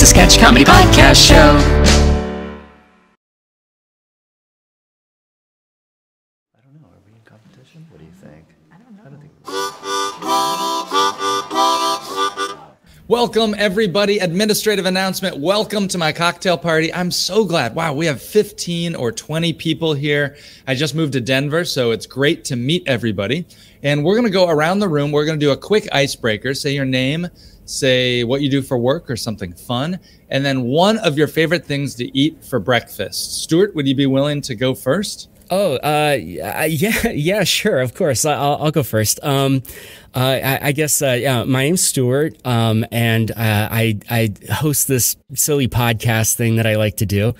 It's a sketch comedy podcast show. I don't know. Are we in competition? What do you think? I don't know. I don't think. Welcome, everybody. Administrative announcement. Welcome to my cocktail party. I'm so glad. Wow, we have 15 or 20 people here. I just moved to Denver, so it's great to meet everybody. And we're going to go around the room. We're going to do a quick icebreaker. Say your name, say what you do for work or something fun, and then one of your favorite things to eat for breakfast. Stuart, would you be willing to go first? Oh, uh, yeah, yeah, sure, of course. I'll, I'll go first. Um, uh, I, I, guess, uh, yeah, my name's Stuart, um, and uh, I, I host this silly podcast thing that I like to do.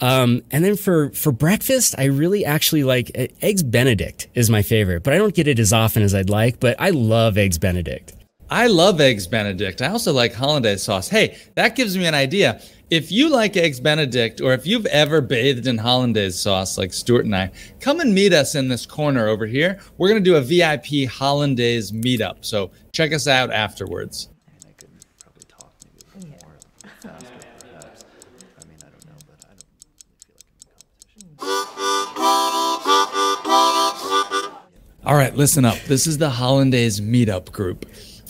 Um, and then for, for breakfast, I really actually like eggs Benedict is my favorite, but I don't get it as often as I'd like, but I love eggs Benedict. I love eggs Benedict. I also like hollandaise sauce. Hey, that gives me an idea. If you like eggs Benedict, or if you've ever bathed in hollandaise sauce like Stuart and I, come and meet us in this corner over here. We're going to do a VIP hollandaise meetup. So check us out afterwards. All right, listen up. This is the hollandaise meetup group.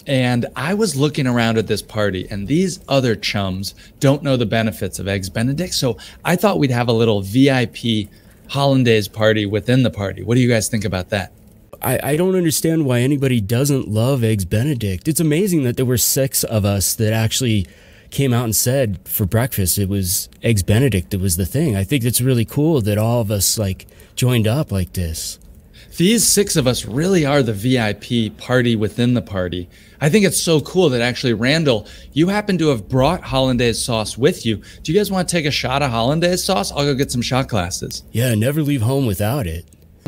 And I was looking around at this party, and these other chums don't know the benefits of Eggs Benedict. So I thought we'd have a little VIP hollandaise party within the party. What do you guys think about that? I, I don't understand why anybody doesn't love Eggs Benedict. It's amazing that there were six of us that actually came out and said for breakfast it was Eggs Benedict that was the thing. I think it's really cool that all of us like joined up like this. These six of us really are the VIP party within the party. I think it's so cool that actually, Randall, you happen to have brought hollandaise sauce with you. Do you guys want to take a shot of hollandaise sauce? I'll go get some shot glasses. Yeah, never leave home without it.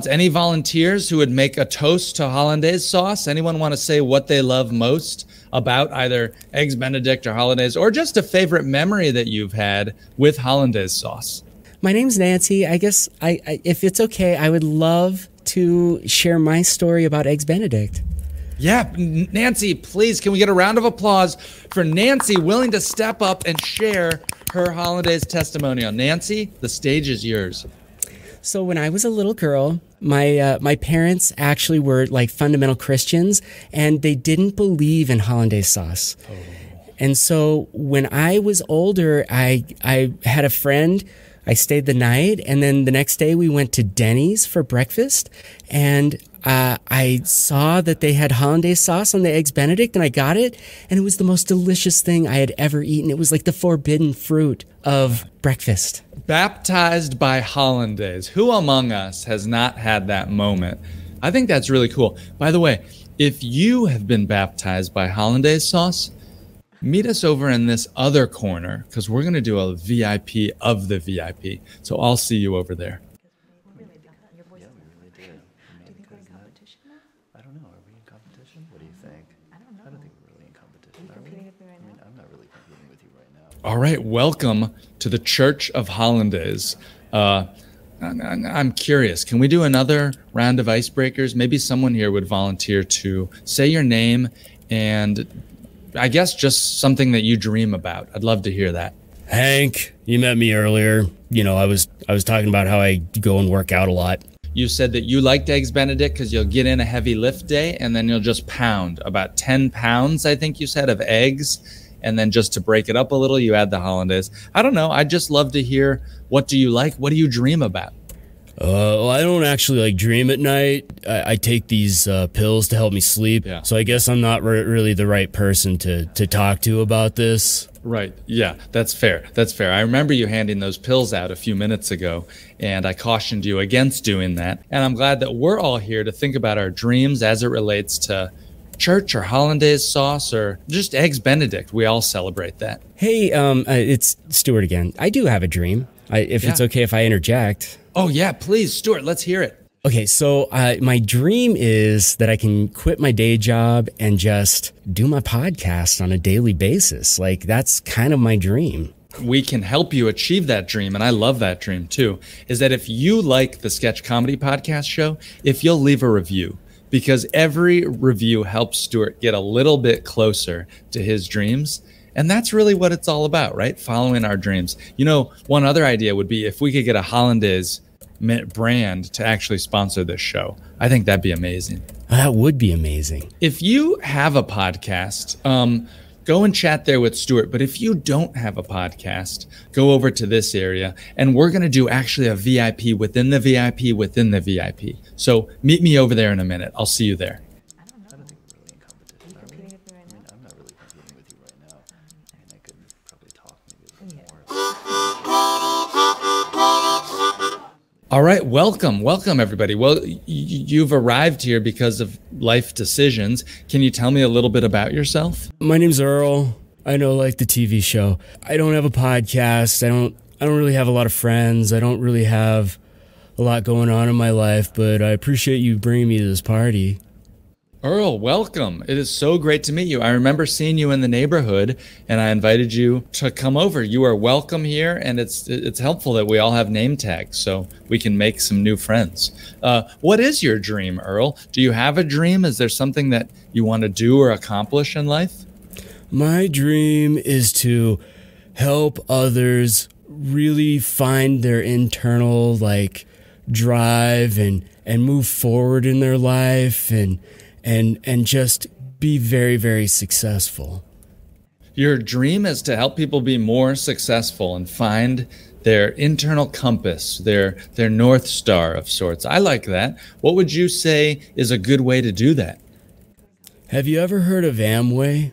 Any volunteers who would make a toast to hollandaise sauce? Anyone want to say what they love most about either eggs benedict or hollandaise or just a favorite memory that you've had with hollandaise sauce? My name's Nancy. I guess I, I if it's okay, I would love to share my story about Eggs Benedict. Yeah, Nancy, please, can we get a round of applause for Nancy willing to step up and share her hollandaise testimonial? Nancy, the stage is yours. So when I was a little girl, my uh, my parents actually were like fundamental Christians, and they didn't believe in hollandaise sauce. Oh. And so when I was older, I I had a friend I stayed the night, and then the next day we went to Denny's for breakfast, and uh, I saw that they had hollandaise sauce on the eggs Benedict, and I got it, and it was the most delicious thing I had ever eaten. It was like the forbidden fruit of breakfast. Baptized by hollandaise. Who among us has not had that moment? I think that's really cool. By the way, if you have been baptized by hollandaise sauce, meet us over in this other corner because we're going to do a VIP of the VIP. So I'll see you over there. Yeah, we really do. I mean, isn't I don't know. Are we in competition? What do you think? I don't know. I don't think we're really in competition. Are we? I mean, I'm not really competing with you right now. All right, welcome to the Church of Hollandaise. Uh, I- I- I'm curious. Can we do another round of icebreakers? Maybe someone here would volunteer to say your name and I guess just something that you dream about. I'd love to hear that. Hank, you met me earlier. You know, I was I was talking about how I go and work out a lot. You said that you liked Eggs Benedict because you'll get in a heavy lift day and then you'll just pound about 10 pounds, I think you said, of eggs. And then just to break it up a little, you add the hollandaise. I don't know. I'd just love to hear what do you like? What do you dream about? Uh, well, I don't actually like dream at night. I, I take these uh, pills to help me sleep. Yeah. So I guess I'm not re- really the right person to to talk to about this. Right. Yeah, that's fair. That's fair. I remember you handing those pills out a few minutes ago, and I cautioned you against doing that. And I'm glad that we're all here to think about our dreams as it relates to church or hollandaise sauce or just eggs benedict. We all celebrate that. Hey, um, uh, it's Stuart again. I do have a dream. I, if it's okay if I interject. Oh yeah, please, Stuart, let's hear it. Okay, so uh, my dream is that I can quit my day job and just do my podcast on a daily basis. Like that's kind of my dream. we can help you achieve that dream and i love that dream too is that if you like the sketch comedy podcast show if you'll leave a review because every review helps stuart get a little bit closer to his dreams And that's really what it's all about, right? Following our dreams. You know, one other idea would be if we could get a hollandaise brand to actually sponsor this show. I think that'd be amazing. That would be amazing. If you have a podcast, um, go and chat there with Stuart. But if you don't have a podcast, go over to this area and we're going to do actually a VIP within the VIP within the VIP. So meet me over there in a minute. I'll see you there. All right, welcome, welcome everybody. Well, y- you've arrived here because of life decisions. Can you tell me a little bit about yourself? My name's Earl. I know like the TV show. I don't have a podcast. I don't I don't really have a lot of friends. I don't really have a lot going on in my life, but I appreciate you bringing me to this party. Earl, welcome. It is so great to meet you. I remember seeing you in the neighborhood and I invited you to come over. You are welcome here and it's it's helpful that we all have name tags so we can make some new friends. Uh, what is your dream, Earl? Do you have a dream? Is there something that you want to do or accomplish in life? My dream is to help others really find their internal like drive and and move forward in their life and and and just be very very successful. Your dream is to help people be more successful and find their internal compass, their their north star of sorts. I like that. What would you say is a good way to do that? Have you ever heard of Amway?